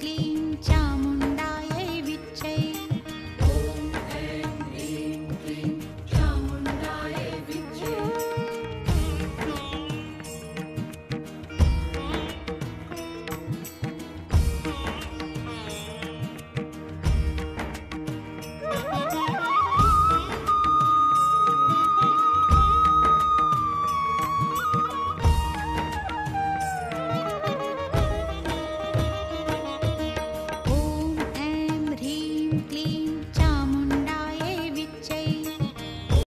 clean.